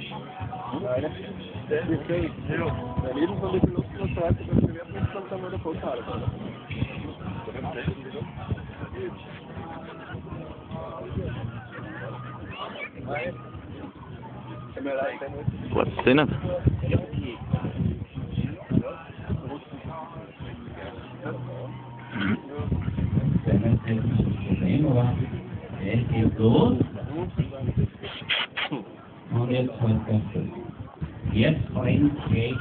Nei, det er litt gøy. Det er lyden som litt luft og så etter, men vi vet ikke om det er folk her. Nei. Jeg mener, det er What's in it? Damit das Problem war, er geht los Modell Vollkostet. Jetzt ein Gespräch